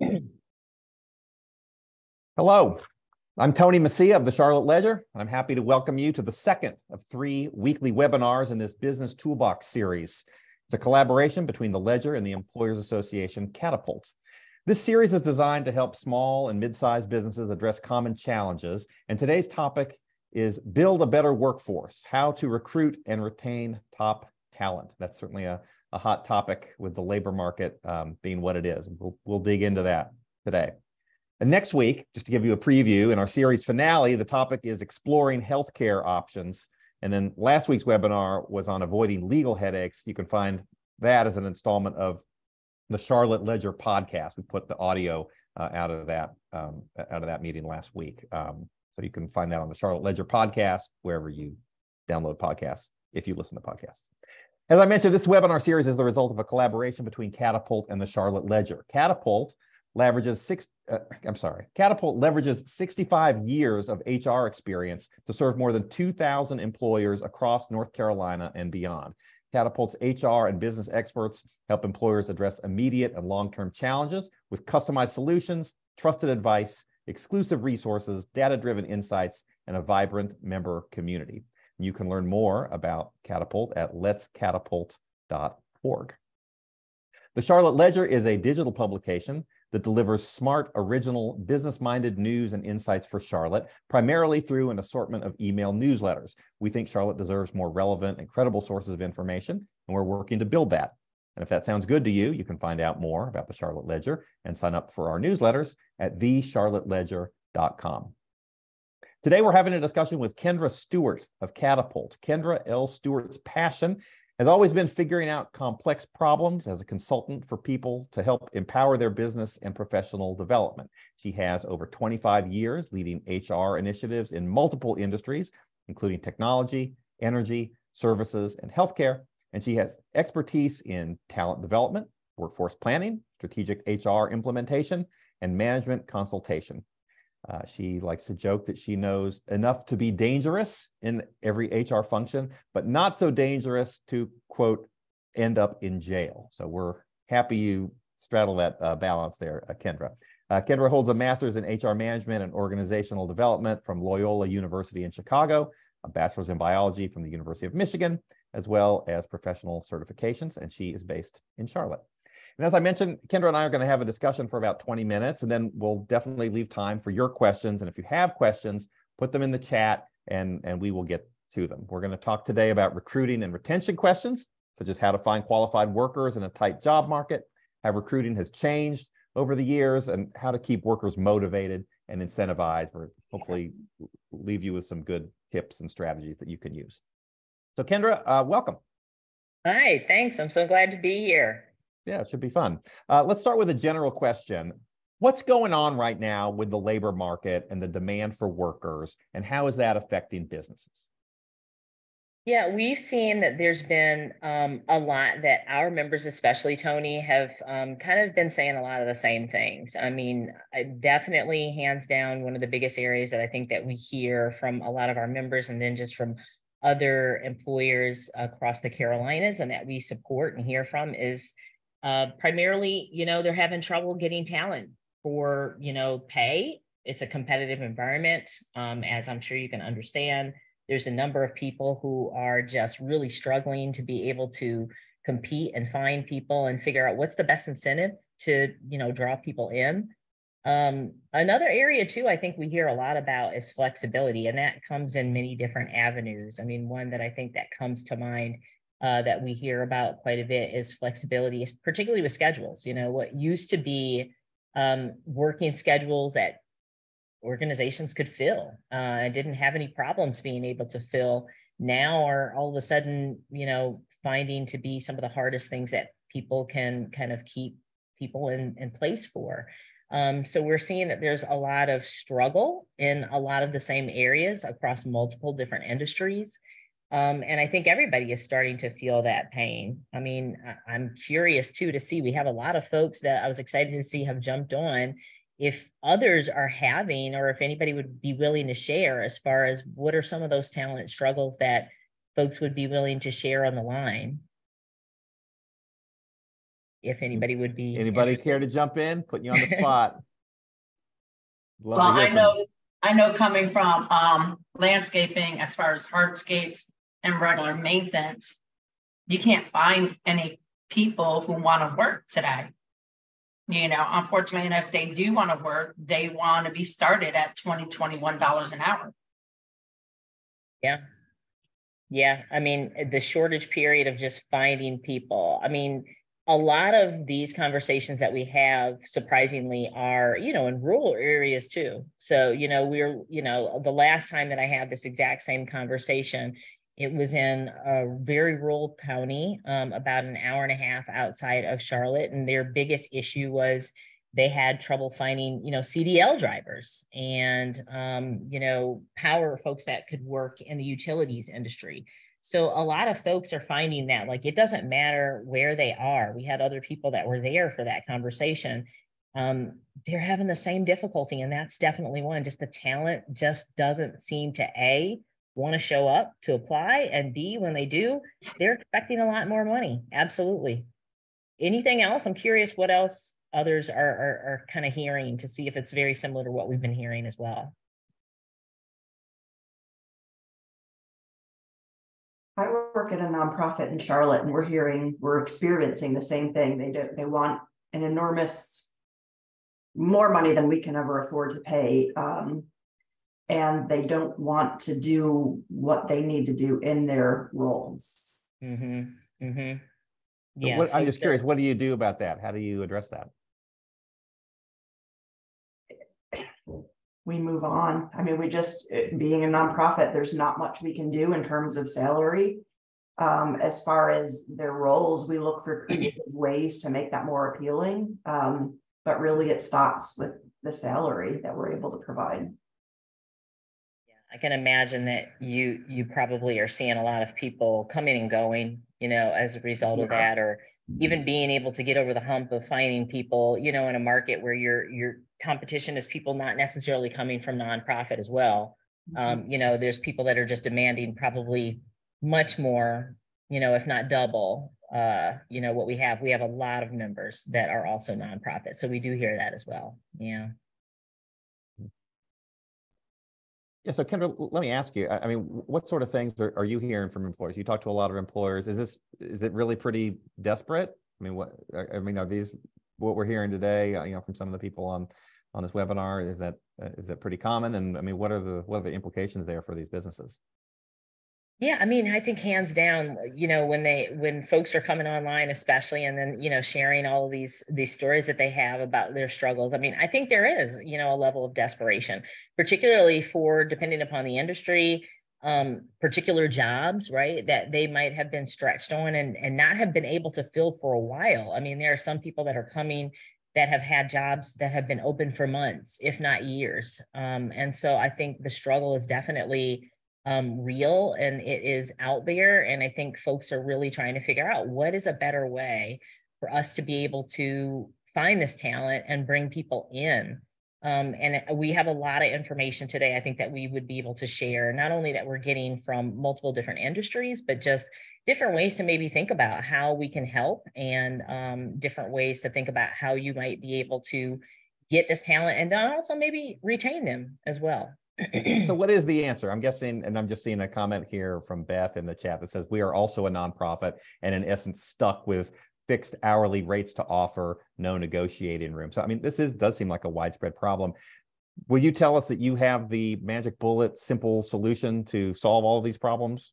Hello, I'm Tony Mecia of the Charlotte Ledger, and I'm happy to welcome you to the second of three weekly webinars in this Business Toolbox series. It's a collaboration between the Ledger and the Employers Association Catapult. This series is designed to help small and mid-sized businesses address common challenges, and today's topic is build a better workforce, how to recruit and retain top talent. That's certainly a, a hot topic with the labor market um, being what it is. We'll, we'll dig into that today. And next week, just to give you a preview, in our series finale, the topic is exploring healthcare options. And then last week's webinar was on avoiding legal headaches. You can find that as an installment of the Charlotte Ledger podcast. We put the audio uh, out of that um, out of that meeting last week. Um, so you can find that on the Charlotte Ledger podcast, wherever you download podcasts, if you listen to podcasts. As I mentioned, this webinar series is the result of a collaboration between Catapult and the Charlotte Ledger. Catapult leverages six, uh, I'm sorry, Catapult leverages 65 years of HR experience to serve more than 2,000 employers across North Carolina and beyond. Catapult's HR and business experts help employers address immediate and long-term challenges with customized solutions, trusted advice, exclusive resources, data-driven insights, and a vibrant member community. You can learn more about Catapult at letscatapult.org. The Charlotte Ledger is a digital publication that delivers smart, original, business-minded news and insights for Charlotte, primarily through an assortment of email newsletters. We think Charlotte deserves more relevant and credible sources of information, and we're working to build that. And if that sounds good to you, you can find out more about the Charlotte Ledger and sign up for our newsletters at thecharlotteledger.com. Today, we're having a discussion with Kendra Stewart of Catapult. Kendra L. Stewart's passion has always been figuring out complex problems as a consultant for people to help empower their business and professional development. She has over 25 years leading HR initiatives in multiple industries, including technology, energy, services, and healthcare. And she has expertise in talent development, workforce planning, strategic HR implementation, and management consultation. Uh, she likes to joke that she knows enough to be dangerous in every HR function, but not so dangerous to, quote, end up in jail. So we're happy you straddle that uh, balance there, uh, Kendra. Uh, Kendra holds a master's in HR management and organizational development from Loyola University in Chicago, a bachelor's in biology from the University of Michigan, as well as professional certifications, and she is based in Charlotte. And as I mentioned, Kendra and I are going to have a discussion for about 20 minutes, and then we'll definitely leave time for your questions. And if you have questions, put them in the chat and, and we will get to them. We're going to talk today about recruiting and retention questions, such as how to find qualified workers in a tight job market, how recruiting has changed over the years, and how to keep workers motivated and incentivized, or hopefully leave you with some good tips and strategies that you can use. So Kendra, uh, welcome. Hi, thanks. I'm so glad to be here. Yeah, it should be fun. Uh, let's start with a general question. What's going on right now with the labor market and the demand for workers, and how is that affecting businesses? Yeah, we've seen that there's been um, a lot that our members, especially Tony, have um, kind of been saying a lot of the same things. I mean, definitely, hands down, one of the biggest areas that I think that we hear from a lot of our members, and then just from other employers across the Carolinas, and that we support and hear from is uh, primarily, you know, they're having trouble getting talent for, you know, pay. It's a competitive environment, um, as I'm sure you can understand. There's a number of people who are just really struggling to be able to compete and find people and figure out what's the best incentive to, you know, draw people in. Um, another area too, I think we hear a lot about is flexibility, and that comes in many different avenues. I mean, one that I think that comes to mind uh, that we hear about quite a bit is flexibility, particularly with schedules. You know, what used to be um, working schedules that organizations could fill uh, and didn't have any problems being able to fill now are all of a sudden, you know, finding to be some of the hardest things that people can kind of keep people in, in place for. Um, so we're seeing that there's a lot of struggle in a lot of the same areas across multiple different industries. Um, and I think everybody is starting to feel that pain. I mean, I'm curious too to see. We have a lot of folks that I was excited to see have jumped on. If others are having, or if anybody would be willing to share, as far as what are some of those talent struggles that folks would be willing to share on the line. if anybody would be. Anybody care to jump in? Putting you on the spot. Well, I know, I know coming from um, landscaping as far as hardscapes and regular maintenance, you can't find any people who want to work today. You know, unfortunately, and if they do want to work, they want to be started at 20 $21 an hour. Yeah. Yeah. I mean, the shortage period of just finding people. I mean, a lot of these conversations that we have surprisingly are you know in rural areas too so you know we're you know the last time that i had this exact same conversation it was in a very rural county um, about an hour and a half outside of charlotte and their biggest issue was they had trouble finding you know cdl drivers and um, you know power folks that could work in the utilities industry so a lot of folks are finding that like it doesn't matter where they are. We had other people that were there for that conversation. Um, they're having the same difficulty, and that's definitely one. Just the talent just doesn't seem to a want to show up to apply, and b when they do, they're expecting a lot more money. Absolutely. Anything else? I'm curious what else others are are, are kind of hearing to see if it's very similar to what we've been hearing as well. I work at a nonprofit in Charlotte and we're hearing, we're experiencing the same thing. They do, they want an enormous more money than we can ever afford to pay. Um, and they don't want to do what they need to do in their roles. Mm-hmm. Mm-hmm. Yeah. What, I'm just curious, what do you do about that? How do you address that? we move on. I mean, we just being a nonprofit, there's not much we can do in terms of salary. Um, as far as their roles, we look for creative ways to make that more appealing. Um, but really, it stops with the salary that we're able to provide. I can imagine that you you probably are seeing a lot of people coming and going, you know, as a result yeah. of that, or even being able to get over the hump of finding people, you know, in a market where your your competition is people not necessarily coming from nonprofit as well. Mm-hmm. Um, you know, there's people that are just demanding probably much more, you know, if not double, uh, you know, what we have. We have a lot of members that are also nonprofit. So we do hear that as well. Yeah. Yeah. So Kendra, let me ask you, I mean, what sort of things are, are you hearing from employers? You talk to a lot of employers. Is this, is it really pretty desperate? I mean, what, I mean, are these, what we're hearing today, uh, you know, from some of the people on, on this webinar, is that, uh, is that pretty common? And I mean, what are the, what are the implications there for these businesses? Yeah, I mean, I think hands down, you know, when they when folks are coming online, especially, and then you know sharing all of these these stories that they have about their struggles. I mean, I think there is, you know, a level of desperation, particularly for depending upon the industry, um, particular jobs, right? That they might have been stretched on and and not have been able to fill for a while. I mean, there are some people that are coming that have had jobs that have been open for months, if not years. Um, and so I think the struggle is definitely um, real and it is out there. And I think folks are really trying to figure out what is a better way for us to be able to find this talent and bring people in. Um, and we have a lot of information today, I think that we would be able to share, not only that we're getting from multiple different industries, but just different ways to maybe think about how we can help and um, different ways to think about how you might be able to get this talent and then also maybe retain them as well so what is the answer? I'm guessing, and I'm just seeing a comment here from Beth in the chat that says we are also a nonprofit and in essence stuck with fixed hourly rates to offer, no negotiating room. So I mean, this is does seem like a widespread problem. Will you tell us that you have the magic bullet, simple solution to solve all of these problems?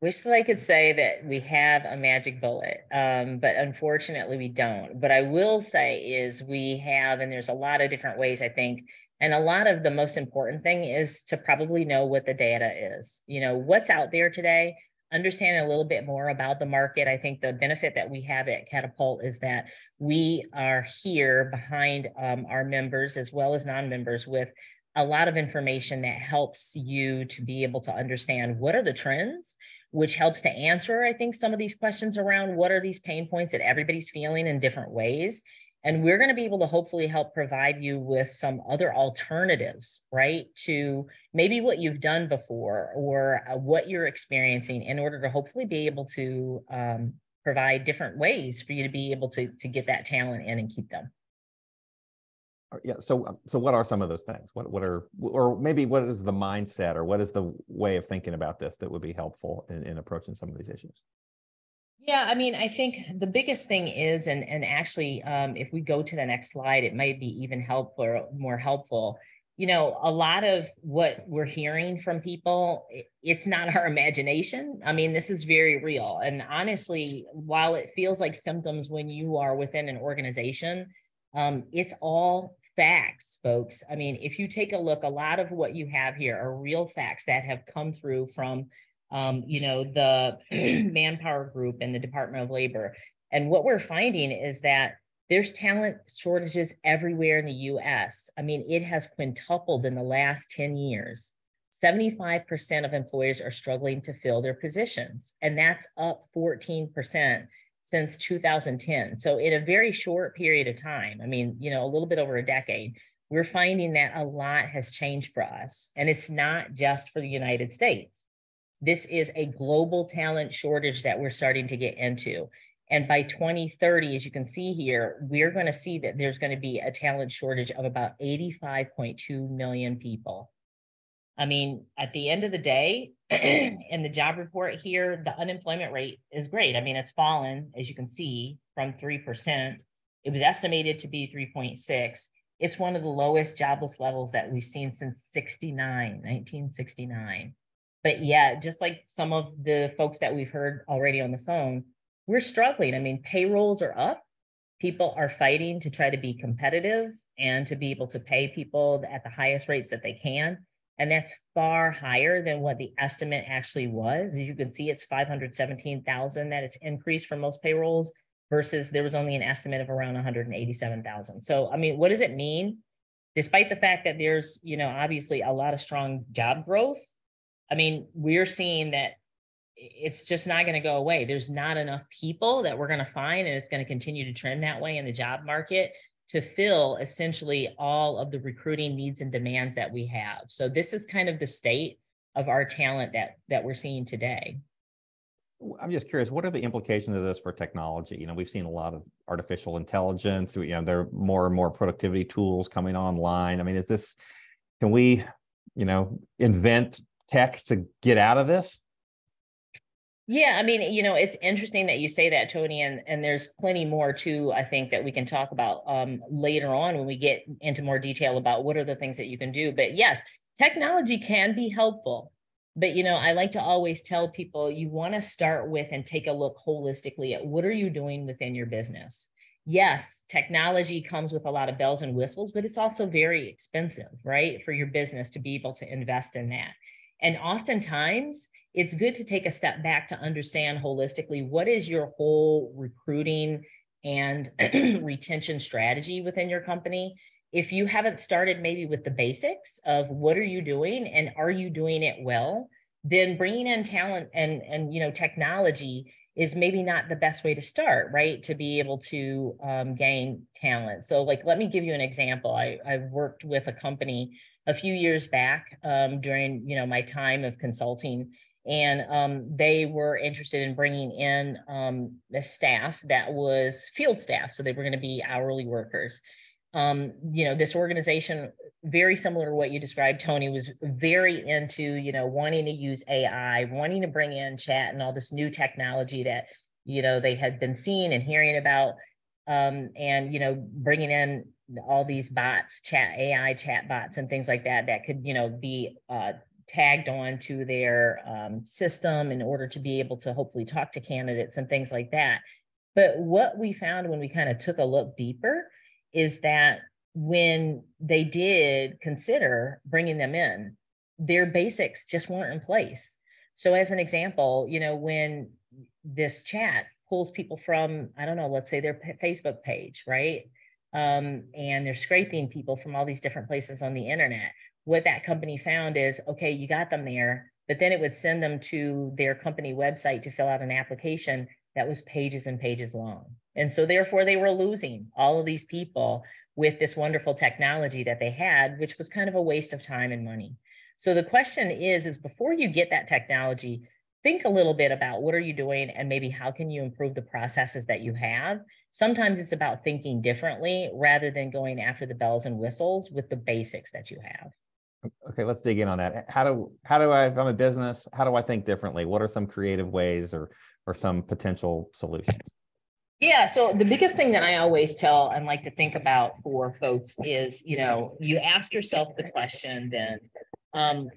Wish that I could say that we have a magic bullet, um, but unfortunately we don't. But I will say is we have, and there's a lot of different ways I think and a lot of the most important thing is to probably know what the data is. You know, what's out there today, understand a little bit more about the market. I think the benefit that we have at Catapult is that we are here behind um, our members as well as non-members with a lot of information that helps you to be able to understand what are the trends, which helps to answer, I think, some of these questions around what are these pain points that everybody's feeling in different ways and we're going to be able to hopefully help provide you with some other alternatives, right? To maybe what you've done before or uh, what you're experiencing in order to hopefully be able to um, provide different ways for you to be able to to get that talent in and keep them. Yeah. So, um, so what are some of those things? What, what are, or maybe what is the mindset, or what is the way of thinking about this that would be helpful in, in approaching some of these issues? Yeah, I mean, I think the biggest thing is, and and actually, um, if we go to the next slide, it might be even helpful or more helpful you know, a lot of what we're hearing from people, it's not our imagination. I mean, this is very real. And honestly, while it feels like symptoms when you are within an organization, um, it's all facts, folks. I mean, if you take a look, a lot of what you have here are real facts that have come through from, um, you know, the manpower group and the Department of Labor. And what we're finding is that there's talent shortages everywhere in the US. I mean, it has quintupled in the last 10 years. 75% of employers are struggling to fill their positions, and that's up 14% since 2010. So, in a very short period of time, I mean, you know, a little bit over a decade, we're finding that a lot has changed for us. And it's not just for the United States. This is a global talent shortage that we're starting to get into. And by 2030, as you can see here, we're going to see that there's going to be a talent shortage of about 85.2 million people. I mean, at the end of the day, in the job report here, the unemployment rate is great. I mean, it's fallen, as you can see, from 3%. It was estimated to be 3.6. It's one of the lowest jobless levels that we've seen since 69, 1969. But yeah, just like some of the folks that we've heard already on the phone, we're struggling. I mean, payrolls are up. People are fighting to try to be competitive and to be able to pay people at the highest rates that they can. And that's far higher than what the estimate actually was. As you can see, it's 517,000 that it's increased for most payrolls versus there was only an estimate of around 187,000. So, I mean, what does it mean? Despite the fact that there's, you know, obviously a lot of strong job growth, I mean, we're seeing that it's just not going to go away. There's not enough people that we're going to find, and it's going to continue to trend that way in the job market to fill essentially all of the recruiting needs and demands that we have. So this is kind of the state of our talent that that we're seeing today. I'm just curious, what are the implications of this for technology? You know, we've seen a lot of artificial intelligence. You know, there are more and more productivity tools coming online. I mean, is this? Can we, you know, invent tech to get out of this? Yeah, I mean, you know, it's interesting that you say that, Tony, and and there's plenty more too. I think that we can talk about um, later on when we get into more detail about what are the things that you can do. But yes, technology can be helpful. But you know, I like to always tell people you want to start with and take a look holistically at what are you doing within your business. Yes, technology comes with a lot of bells and whistles, but it's also very expensive, right, for your business to be able to invest in that. And oftentimes, it's good to take a step back to understand holistically what is your whole recruiting and retention strategy within your company. If you haven't started maybe with the basics of what are you doing and are you doing it well, then bringing in talent and and you know technology is maybe not the best way to start, right? To be able to um, gain talent. So, like, let me give you an example. I I worked with a company a few years back um, during you know my time of consulting. And um, they were interested in bringing in um, the staff that was field staff so they were going to be hourly workers. Um, you know this organization very similar to what you described tony was very into you know wanting to use ai wanting to bring in chat and all this new technology that you know they had been seeing and hearing about. Um, and you know bringing in all these bots chat ai chat bots and things like that that could you know be uh, tagged on to their um, system in order to be able to hopefully talk to candidates and things like that. But what we found when we kind of took a look deeper is that when they did consider bringing them in, their basics just weren't in place. So, as an example, you know, when this chat pulls people from, I don't know, let's say their Facebook page, right? Um, and they're scraping people from all these different places on the internet what that company found is okay, you got them there, but then it would send them to their company website to fill out an application that was pages and pages long. And so, therefore, they were losing all of these people with this wonderful technology that they had, which was kind of a waste of time and money. So the question is, is before you get that technology, think a little bit about what are you doing and maybe how can you improve the processes that you have. Sometimes it's about thinking differently rather than going after the bells and whistles with the basics that you have. Okay let's dig in on that. How do how do i if i'm a business how do i think differently? What are some creative ways or or some potential solutions? Yeah. So the biggest thing that I always tell and like to think about for folks is, you know, you ask yourself the question then, um,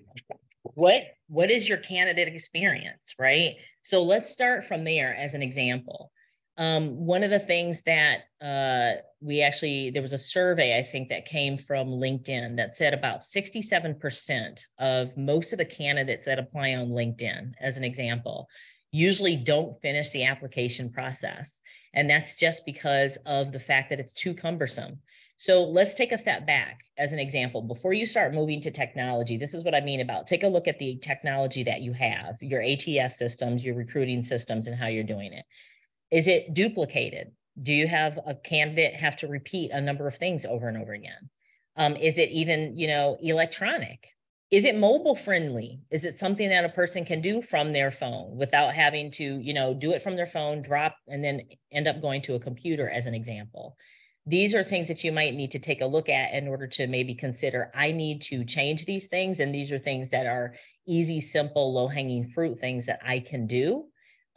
what what is your candidate experience, right? So let's start from there as an example. Um, one of the things that uh, we actually there was a survey I think that came from LinkedIn that said about 67% of most of the candidates that apply on LinkedIn, as an example, usually don't finish the application process. And that's just because of the fact that it's too cumbersome. So let's take a step back as an example. Before you start moving to technology, this is what I mean about take a look at the technology that you have, your ATS systems, your recruiting systems, and how you're doing it. Is it duplicated? Do you have a candidate have to repeat a number of things over and over again? Um, is it even, you know, electronic? is it mobile friendly is it something that a person can do from their phone without having to you know do it from their phone drop and then end up going to a computer as an example these are things that you might need to take a look at in order to maybe consider i need to change these things and these are things that are easy simple low hanging fruit things that i can do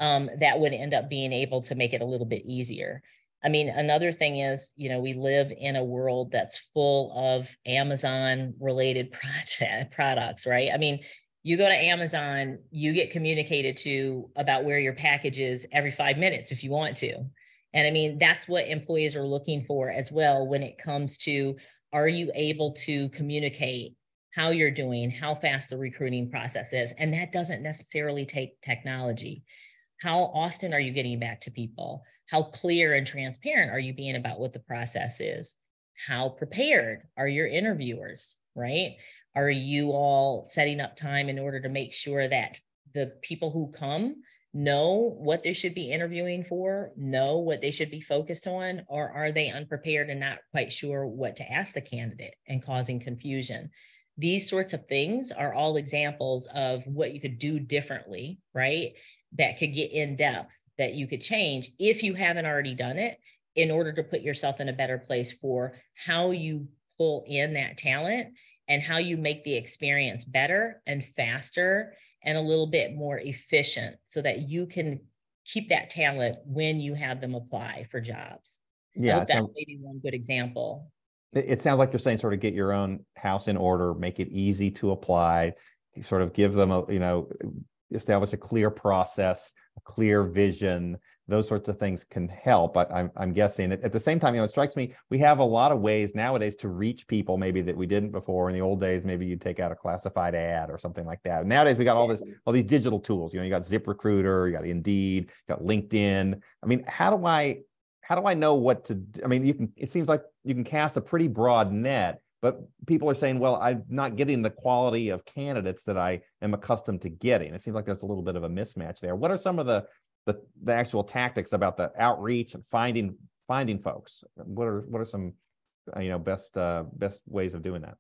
um, that would end up being able to make it a little bit easier I mean, another thing is, you know, we live in a world that's full of Amazon related project products, right? I mean, you go to Amazon, you get communicated to about where your package is every five minutes if you want to. And I mean, that's what employees are looking for as well when it comes to are you able to communicate how you're doing, how fast the recruiting process is? And that doesn't necessarily take technology. How often are you getting back to people? How clear and transparent are you being about what the process is? How prepared are your interviewers, right? Are you all setting up time in order to make sure that the people who come know what they should be interviewing for, know what they should be focused on, or are they unprepared and not quite sure what to ask the candidate and causing confusion? These sorts of things are all examples of what you could do differently, right? that could get in depth that you could change if you haven't already done it in order to put yourself in a better place for how you pull in that talent and how you make the experience better and faster and a little bit more efficient so that you can keep that talent when you have them apply for jobs. Yeah, that's sounds, maybe one good example. It sounds like you're saying sort of get your own house in order, make it easy to apply, sort of give them a, you know, establish a clear process, a clear vision, those sorts of things can help. But I'm, I'm guessing at, the same time, you know, it strikes me we have a lot of ways nowadays to reach people maybe that we didn't before. In the old days, maybe you'd take out a classified ad or something like that. Nowadays, we got all this, all these digital tools. You know, you got ZipRecruiter, you got Indeed, you got LinkedIn. I mean, how do I how do I know what to? I mean, you can. It seems like you can cast a pretty broad net but people are saying, well, I'm not getting the quality of candidates that I am accustomed to getting. It seems like there's a little bit of a mismatch there. What are some of the the, the actual tactics about the outreach and finding finding folks? What are what are some uh, you know best uh, best ways of doing that?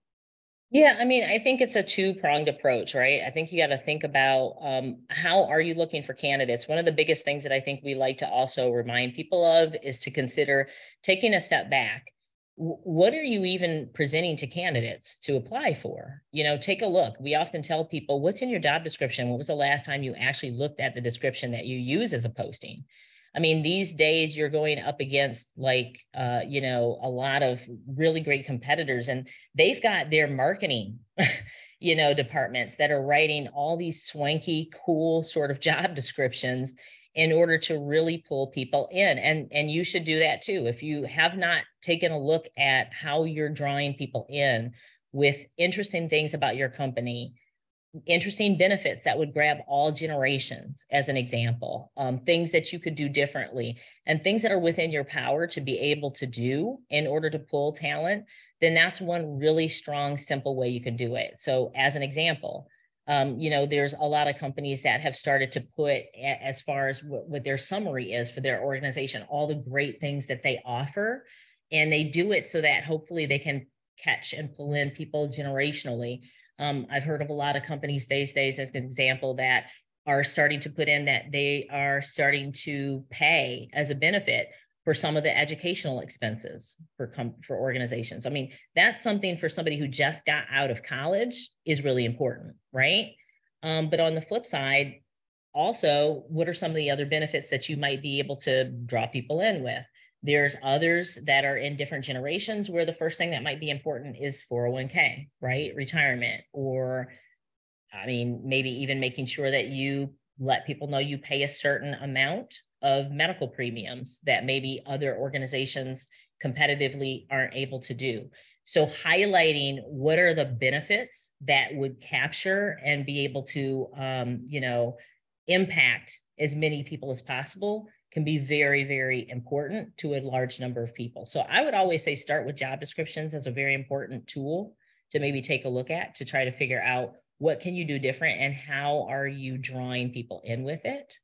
Yeah, I mean, I think it's a two pronged approach, right? I think you got to think about um, how are you looking for candidates. One of the biggest things that I think we like to also remind people of is to consider taking a step back what are you even presenting to candidates to apply for? You know take a look. We often tell people what's in your job description? What was the last time you actually looked at the description that you use as a posting? I mean these days you're going up against like uh, you know a lot of really great competitors and they've got their marketing you know departments that are writing all these swanky cool sort of job descriptions in order to really pull people in and and you should do that too. If you have not taken a look at how you're drawing people in with interesting things about your company interesting benefits that would grab all generations as an example um, things that you could do differently and things that are within your power to be able to do in order to pull talent then that's one really strong simple way you can do it. So as an example um, you know, there's a lot of companies that have started to put as far as what, their summary is for their organization, all the great things that they offer. And they do it so that hopefully they can catch and pull in people generationally. Um, I've heard of a lot of companies these days, as an example, that are starting to put in that they are starting to pay as a benefit for some of the educational expenses for com- for organizations. I mean, that's something for somebody who just got out of college is really important, right? Um, but on the flip side, also, what are some of the other benefits that you might be able to draw people in with? There's others that are in different generations where the first thing that might be important is 401k, right? Retirement, or I mean, maybe even making sure that you let people know you pay a certain amount of medical premiums that maybe other organizations competitively aren't able to do. So highlighting what are the benefits that would capture and be able to, um, you know, impact as many people as possible can be very, very important to a large number of people. So I would always say start with job descriptions as a very important tool to maybe take a look at to try to figure out what can you do different and how are you drawing people in with it.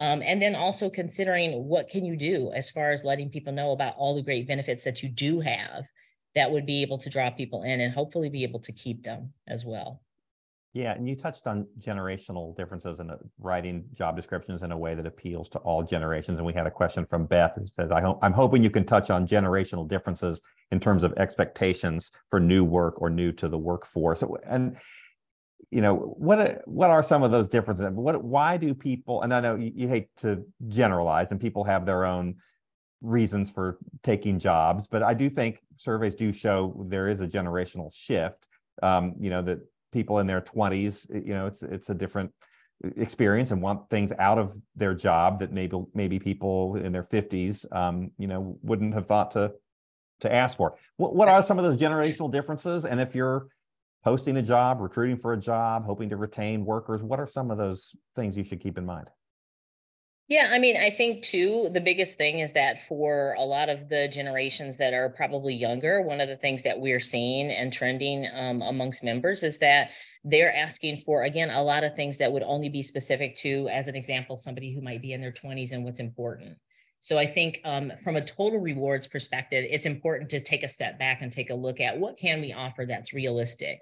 Um, and then also considering what can you do as far as letting people know about all the great benefits that you do have that would be able to draw people in and hopefully be able to keep them as well. Yeah, and you touched on generational differences in writing job descriptions in a way that appeals to all generations. And we had a question from Beth who says, I hope, I'm hoping you can touch on generational differences in terms of expectations for new work or new to the workforce. And you know what what are some of those differences? What why do people and i know you, you hate to generalize and people have their own reasons for taking jobs but i do think surveys do show there is a generational shift. Um, you know that people in their 20s you know it's it's a different experience and want things out of their job that maybe maybe people in their 50s um, you know wouldn't have thought to to ask for. What, what are some of those generational differences? And if you're posting a job recruiting for a job hoping to retain workers what are some of those things you should keep in mind yeah, I mean, I think too, the biggest thing is that for a lot of the generations that are probably younger, one of the things that we're seeing and trending um, amongst members is that they're asking for, again, a lot of things that would only be specific to, as an example, somebody who might be in their 20s and what's important. So I think um, from a total rewards perspective, it's important to take a step back and take a look at what can we offer that's realistic.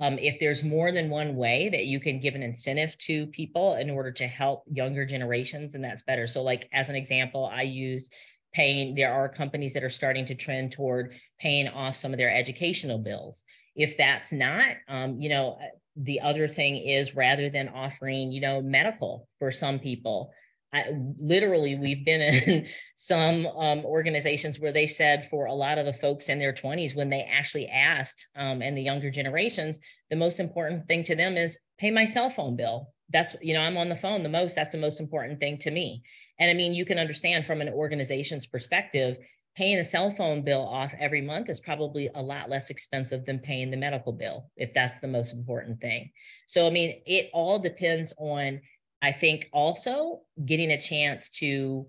Um, if there's more than one way that you can give an incentive to people in order to help younger generations, and that's better. So, like as an example, I used paying. There are companies that are starting to trend toward paying off some of their educational bills. If that's not, um, you know, uh, the other thing is rather than offering, you know, medical for some people, I, literally, we've been in some um, organizations where they said for a lot of the folks in their 20s, when they actually asked, um, and the younger generations, the most important thing to them is pay my cell phone bill. That's, you know, I'm on the phone the most. That's the most important thing to me. And I mean, you can understand from an organization's perspective, paying a cell phone bill off every month is probably a lot less expensive than paying the medical bill, if that's the most important thing. So, I mean, it all depends on I think also getting a chance to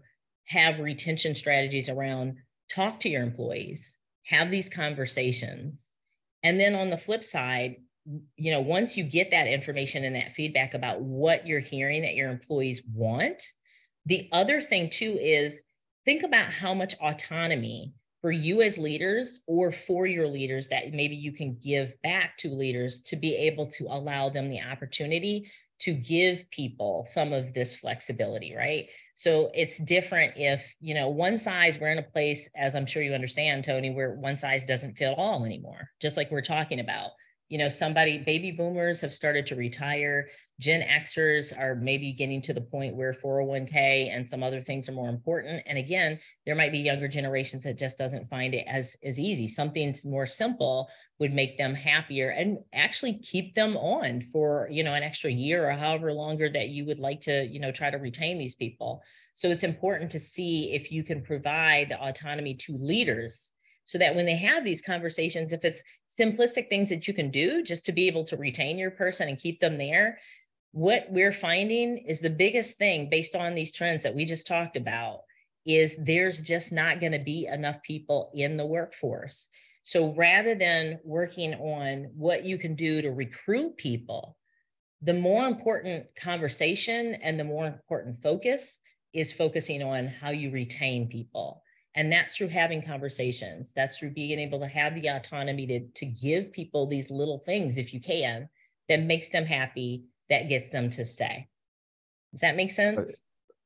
have retention strategies around talk to your employees, have these conversations. And then on the flip side, you know, once you get that information and that feedback about what you're hearing that your employees want, the other thing too is think about how much autonomy for you as leaders or for your leaders that maybe you can give back to leaders to be able to allow them the opportunity to give people some of this flexibility, right? So it's different if, you know, one size, we're in a place, as I'm sure you understand, Tony, where one size doesn't fit all anymore, just like we're talking about. You know, somebody, baby boomers have started to retire. Gen Xers are maybe getting to the point where 401k and some other things are more important. And again, there might be younger generations that just doesn't find it as as easy. Something more simple would make them happier and actually keep them on for you know an extra year or however longer that you would like to you know try to retain these people. So it's important to see if you can provide the autonomy to leaders so that when they have these conversations, if it's simplistic things that you can do just to be able to retain your person and keep them there, what we're finding is the biggest thing based on these trends that we just talked about is there's just not going to be enough people in the workforce. So rather than working on what you can do to recruit people, the more important conversation and the more important focus is focusing on how you retain people. And that's through having conversations. That's through being able to have the autonomy to, to give people these little things, if you can, that makes them happy that gets them to stay. Does that make sense?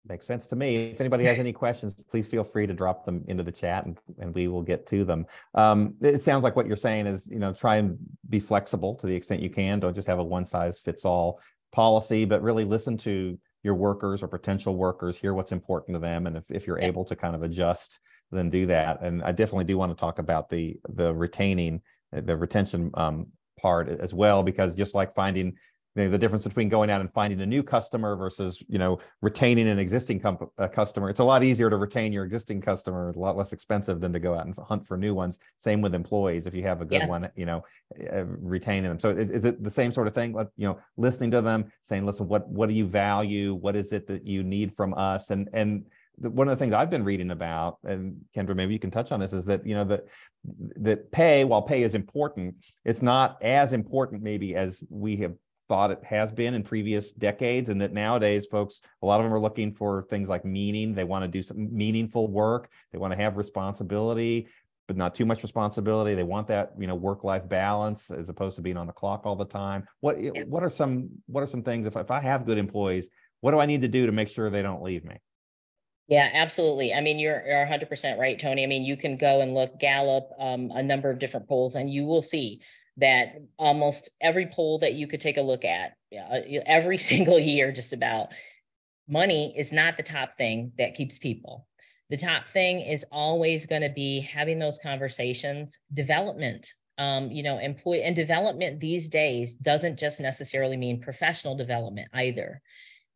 Makes sense to me. If anybody has any questions, please feel free to drop them into the chat and, and we will get to them. Um, it sounds like what you're saying is, you know, try and be flexible to the extent you can. Don't just have a one size fits all policy, but really listen to your workers or potential workers, hear what's important to them. And if, if you're able to kind of adjust, then do that. And I definitely do want to talk about the, the retaining, the retention um, part as well, because just like finding know, the difference between going out and finding a new customer versus you know retaining an existing com- customer. It's a lot easier to retain your existing customer a lot less expensive than to go out and hunt for new ones. Same with employees if you have a good yeah. one you know uh, retaining them. So is, is it the same sort of thing? You know listening to them saying listen what what do you value? What is it that you need from us? And and one of the things I've been reading about, and Kendra, maybe you can touch on this, is that you know that that pay, while pay is important, it's not as important maybe as we have thought it has been in previous decades and that nowadays folks a lot of them are looking for things like meaning. They want to do some meaningful work. They want to have responsibility but not too much responsibility. They want that you know work life balance as opposed to being on the clock all the time. What what are some what are some things if, if i have good employees what do i need to do to make sure they don't leave me? Yeah, absolutely. I mean, you're, you're 100% right, Tony. I mean, you can go and look Gallup, um, a number of different polls, and you will see that almost every poll that you could take a look at, uh, every single year, just about, money is not the top thing that keeps people. The top thing is always going to be having those conversations, development. Um, you know, employee and development these days doesn't just necessarily mean professional development either.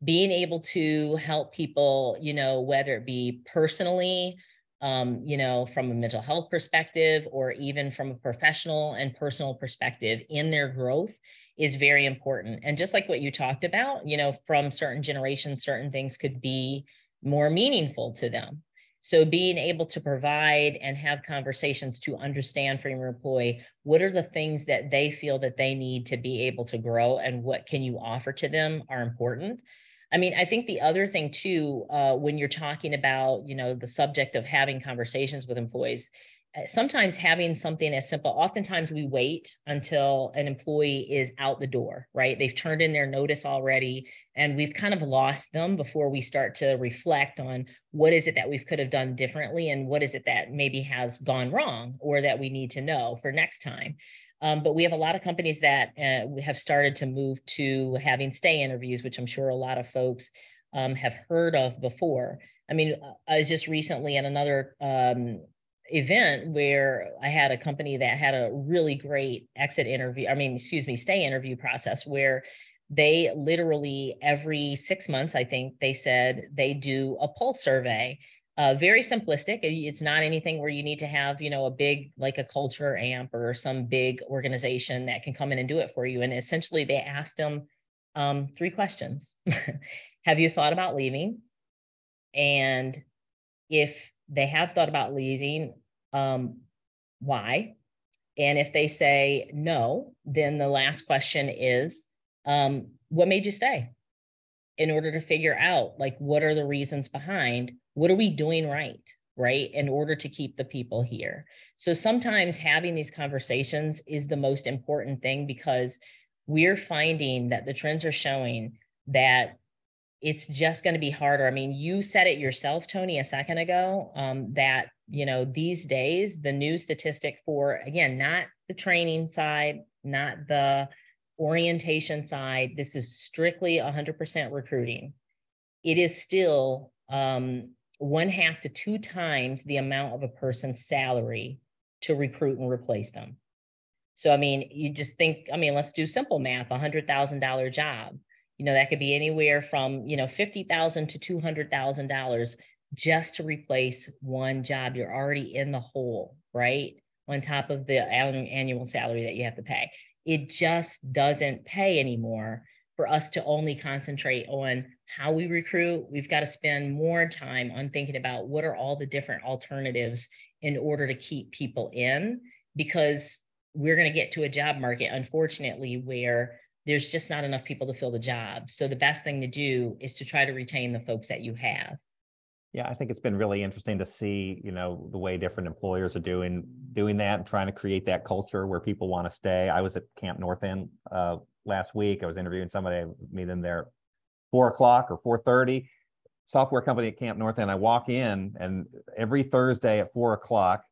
Being able to help people, you know, whether it be personally, um, you know, from a mental health perspective or even from a professional and personal perspective in their growth is very important. And just like what you talked about, you know, from certain generations, certain things could be more meaningful to them. So being able to provide and have conversations to understand from your employee what are the things that they feel that they need to be able to grow and what can you offer to them are important. I mean, I think the other thing too, uh, when you're talking about, you know, the subject of having conversations with employees, sometimes having something as simple, oftentimes we wait until an employee is out the door, right? They've turned in their notice already, and we've kind of lost them before we start to reflect on what is it that we could have done differently and what is it that maybe has gone wrong or that we need to know for next time. Um, but we have a lot of companies that uh, have started to move to having stay interviews, which I'm sure a lot of folks um, have heard of before. I mean, uh, I was just recently at another um, event where I had a company that had a really great exit interview, I mean, excuse me, stay interview process where they literally every six months, I think they said they do a pulse survey uh, very simplistic. It's not anything where you need to have, you know, a big like a culture amp or some big organization that can come in and do it for you. And essentially, they asked them um, three questions: Have you thought about leaving? And if they have thought about leaving, um, why? And if they say no, then the last question is, um, what made you stay? In order to figure out like what are the reasons behind what are we doing right? Right. In order to keep the people here. So sometimes having these conversations is the most important thing because we're finding that the trends are showing that it's just going to be harder. I mean, you said it yourself, Tony, a second ago, um, that, you know, these days, the new statistic for, again, not the training side, not the orientation side, this is strictly 100% recruiting. It is still um, one half to two times the amount of a person's salary to recruit and replace them. So, I mean, you just think, I mean, let's do simple math a $100,000 job. You know, that could be anywhere from, you know, 50,000 to $200,000 just to replace one job. You're already in the hole, right? On top of the annual salary that you have to pay. It just doesn't pay anymore for us to only concentrate on how we recruit. We've got to spend more time on thinking about what are all the different alternatives in order to keep people in because we're going to get to a job market, unfortunately, where there's just not enough people to fill the job. So the best thing to do is to try to retain the folks that you have. Yeah, I think it's been really interesting to see, you know, the way different employers are doing doing that and trying to create that culture where people want to stay. I was at Camp North End uh, last week. I was interviewing somebody, meet them there four o'clock or four thirty. Software company at Camp North End. I walk in, and every Thursday at four o'clock,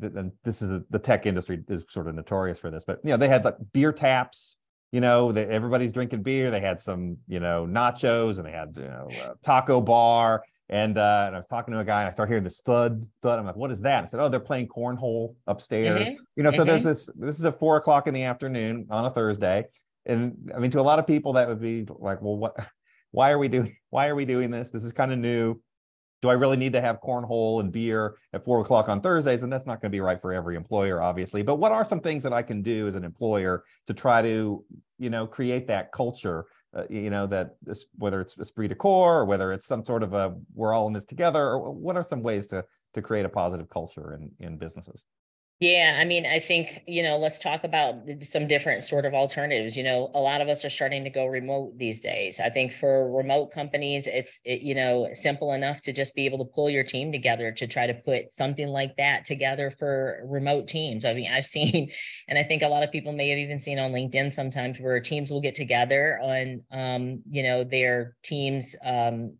and this is the tech industry is sort of notorious for this, but you know they had like beer taps. You know, they, everybody's drinking beer. They had some, you know, nachos, and they had you know taco bar. And, uh, and I was talking to a guy, and I start hearing this thud, thud. I'm like, "What is that?" I said, "Oh, they're playing cornhole upstairs." Mm-hmm. You know, mm-hmm. so there's mm-hmm. this. This is at four o'clock in the afternoon on a Thursday, and I mean, to a lot of people, that would be like, "Well, what? Why are we doing? Why are we doing this? This is kind of new do I really need to have cornhole and beer at four o'clock on Thursdays? And that's not going to be right for every employer, obviously. But what are some things that I can do as an employer to try to, you know, create that culture? Uh, you know that this, whether it's esprit de corps or whether it's some sort of a we're all in this together. Or what are some ways to to create a positive culture in in businesses? Yeah, I mean, I think, you know, let's talk about some different sort of alternatives. You know, a lot of us are starting to go remote these days. I think for remote companies, it's, it, you know, simple enough to just be able to pull your team together to try to put something like that together for remote teams. I mean, I've seen, and I think a lot of people may have even seen on LinkedIn sometimes where teams will get together on, um, you know, their teams, um,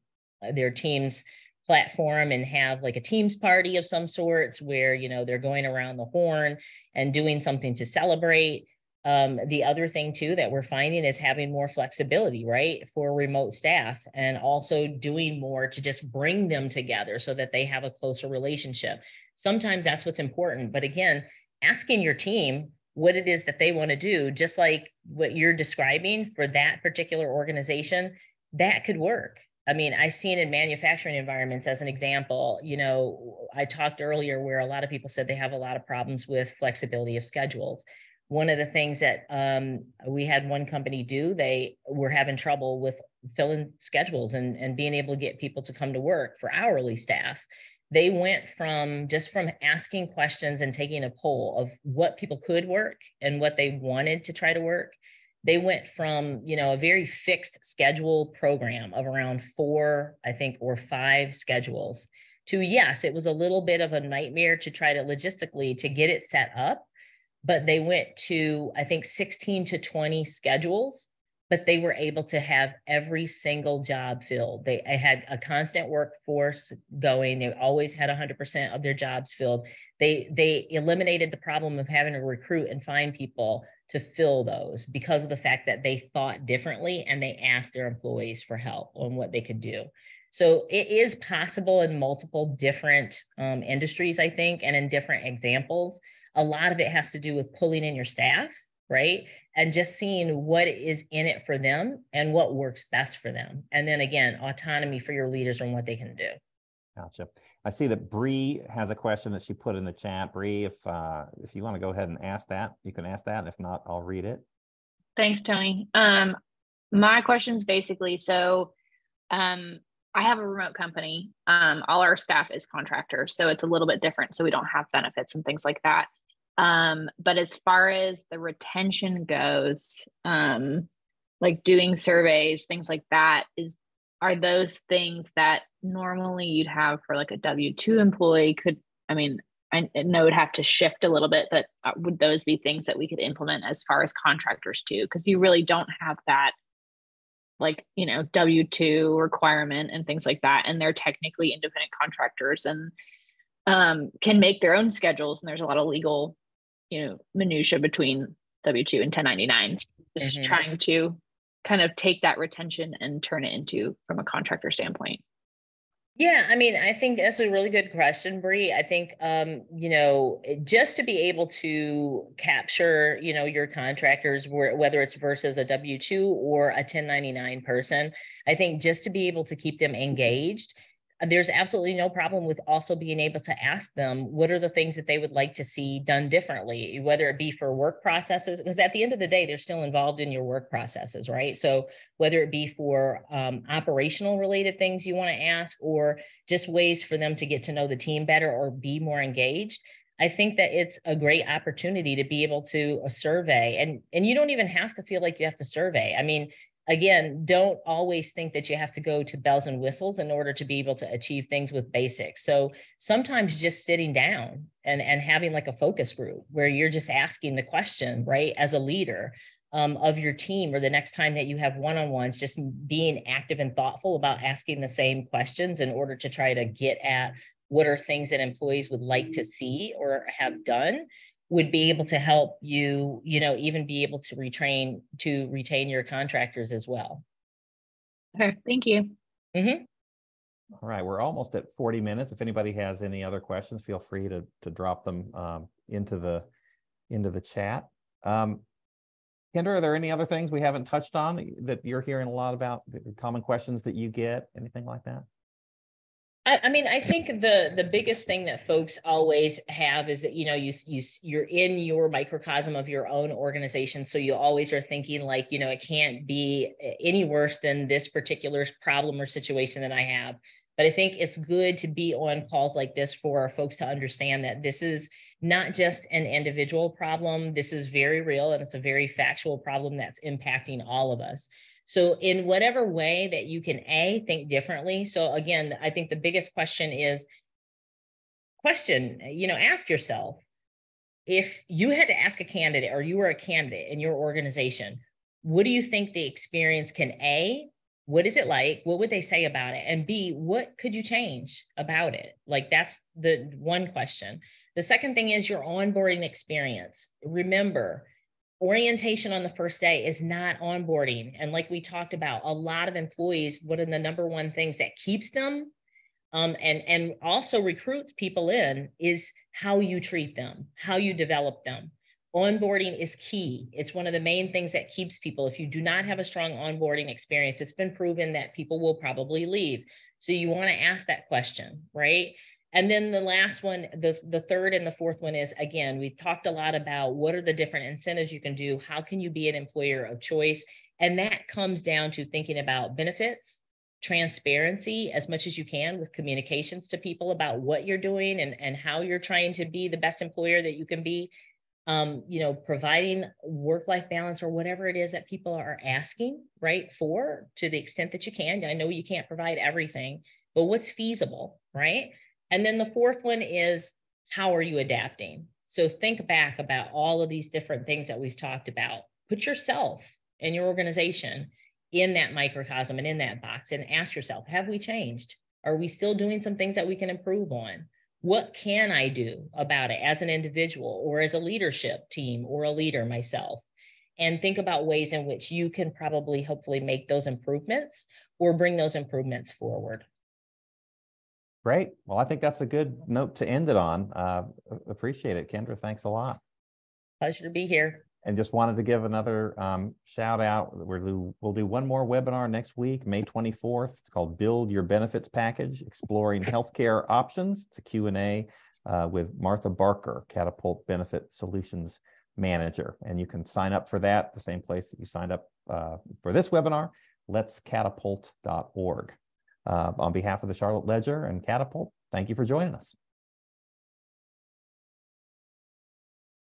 their teams platform and have like a teams party of some sorts where you know they're going around the horn and doing something to celebrate. Um, the other thing too that we're finding is having more flexibility right for remote staff and also doing more to just bring them together so that they have a closer relationship. Sometimes that's what's important but again asking your team what it is that they want to do just like what you're describing for that particular organization that could work I mean, I've seen in manufacturing environments, as an example, you know, I talked earlier where a lot of people said they have a lot of problems with flexibility of schedules. One of the things that um, we had one company do, they were having trouble with filling schedules and, and being able to get people to come to work for hourly staff. They went from just from asking questions and taking a poll of what people could work and what they wanted to try to work they went from you know a very fixed schedule program of around four i think or five schedules to yes it was a little bit of a nightmare to try to logistically to get it set up but they went to i think 16 to 20 schedules but they were able to have every single job filled. They had a constant workforce going. They always had 100% of their jobs filled. They they eliminated the problem of having to recruit and find people to fill those because of the fact that they thought differently and they asked their employees for help on what they could do. So it is possible in multiple different um, industries, I think, and in different examples. A lot of it has to do with pulling in your staff, right? And just seeing what is in it for them and what works best for them. And then again, autonomy for your leaders on what they can do. Gotcha. I see that Bree has a question that she put in the chat. Bree, if uh, if you want to go ahead and ask that, you can ask that. If not, I'll read it. Thanks, Tony. Um, my question is basically so um, I have a remote company. Um, all our staff is contractors, so it's a little bit different. So we don't have benefits and things like that. Um, but as far as the retention goes, um, like doing surveys, things like that, is are those things that normally you'd have for like a W 2 employee? Could, I mean, I know it would have to shift a little bit, but uh, would those be things that we could implement as far as contractors too? Because you really don't have that, like, you know, W 2 requirement and things like that. And they're technically independent contractors and um, can make their own schedules. And there's a lot of legal, you know, minutia between W 2 and 1099. Just mm-hmm. trying to kind of take that retention and turn it into from a contractor standpoint? Yeah, I mean, I think that's a really good question, Bree. I think, um, you know, just to be able to capture, you know, your contractors, whether it's versus a W two or a 1099 person, I think just to be able to keep them engaged there's absolutely no problem with also being able to ask them what are the things that they would like to see done differently, whether it be for work processes, because at the end of the day, they're still involved in your work processes, right? So whether it be for um, operational related things you want to ask, or just ways for them to get to know the team better or be more engaged, I think that it's a great opportunity to be able to a uh, survey and and you don't even have to feel like you have to survey. I mean, again, don't always think that you have to go to bells and whistles in order to be able to achieve things with basics. So sometimes just sitting down and, and having like a focus group where you're just asking the question, right, as a leader, um, of your team or the next time that you have one-on-ones, just being active and thoughtful about asking the same questions in order to try to get at what are things that employees would like to see or have done would be able to help you, you know, even be able to retrain to retain your contractors as well. Okay, thank you. Mm-hmm. All right, we're almost at 40 minutes. If anybody has any other questions, feel free to, to drop them um, into the into the chat. Um, Kendra, are there any other things we haven't touched on that you're hearing a lot about, common questions that you get, anything like that? I, I mean, I think the the biggest thing that folks always have is that you know you you you're in your microcosm of your own organization, so you always are thinking like you know it can't be any worse than this particular problem or situation that I have. But I think it's good to be on calls like this for folks to understand that this is not just an individual problem. This is very real and it's a very factual problem that's impacting all of us. So in whatever way that you can A, think differently. So again, I think the biggest question is question, eh, you know, ask yourself, if you had to ask a candidate or you were a candidate in your organization, what do you think the experience can A, what is it like? What would they say about it? And B, what could you change about it? Like that's the one question. The second thing is your onboarding experience. Remember, orientation on the first day is not onboarding. And like we talked about, a lot of employees, what are the number one things that keeps them um, and, and also recruits people in is how you treat them, how you develop them. Onboarding is key. It's one of the main things that keeps people. If you do not have a strong onboarding experience, it's been proven that people will probably leave. So you want to ask that question, right? And then the last one, the, the third and the fourth one is again, we've talked a lot about what are the different incentives you can do? How can you be an employer of choice? And that comes down to thinking about benefits, transparency as much as you can with communications to people about what you're doing and, and how you're trying to be the best employer that you can be. Um, you know, providing work-life balance or whatever it is that people are asking, right, for to the extent that you can. I know you can't provide everything, but what's feasible, right? And then the fourth one is how are you adapting? So think back about all of these different things that we've talked about. Put yourself and your organization in that microcosm and in that box and ask yourself, have we changed? Are we still doing some things that we can improve on? What can I do about it as an individual or as a leadership team or a leader myself? And think about ways in which you can probably hopefully make those improvements or bring those improvements forward. Great. Well, I think that's a good note to end it on. Uh, appreciate it, Kendra. Thanks a lot. Pleasure to be here. And just wanted to give another um, shout out. We'll, we'll do one more webinar next week, May 24th. It's called Build Your Benefits Package, Exploring Healthcare Options. It's a Q&A uh, with Martha Barker, Catapult Benefit Solutions Manager. And you can sign up for that, the same place that you signed up uh, for this webinar, letscatapult.org. Uh, on behalf of the Charlotte Ledger and Catapult, thank you for joining us.